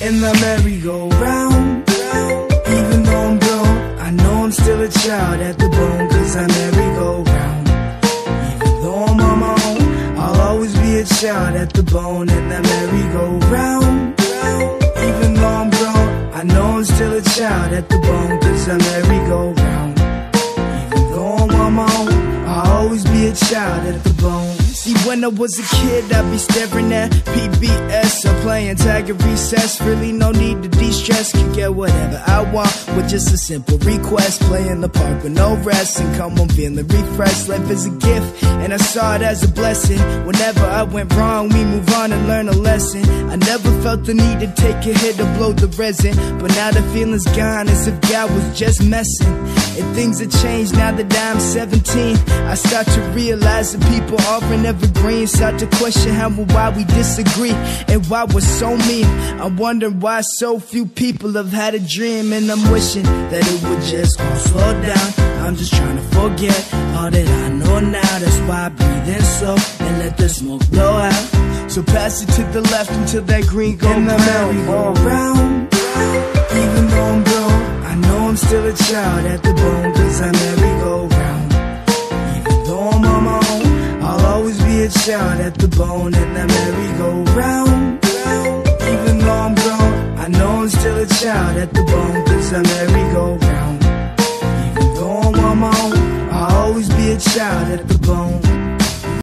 in the merry-go-round. Even though I'm grown, I know I'm still a child at the bone, cause I merry-go-round. Even though I'm on my own, I'll always be a child at the bone in the merry-go-round. Even though I'm grown, I know I'm still a child at the bone, cause I merry-go-round. Even though I'm on my own, I'll always be a child at the bone. See, when I was a kid, I'd be staring at PBS or playing tag at recess. Really, no need to de stress. Can get whatever I want with just a simple request. Play in the park with no rest and come home feeling refreshed. Life is a gift, and I saw it as a blessing. Whenever I went wrong, we move on and learn a lesson. Felt the need to take a hit to blow the resin. But now the feeling's gone as if God was just messing. And things have changed now that I'm 17. I start to realize that people offering evergreen. Start to question how and why we disagree and why we're so mean. I'm wondering why so few people have had a dream. And I'm wishing that it would just all slow down. I'm just trying to forget all that I know now. That's why I breathe in slow and let the smoke blow out. So pass it to the left until that green go in the merry-go-round. Even though I'm grown, I know I'm still a child at the bone, cause I merry-go-round. Even though I'm on my own, I'll always be a child at the bone and the merry-go-round. Even though I'm grown, I know I'm still a child at the bone, cause I merry-go-round. Even though I'm on my own, I'll always be a child at the bone.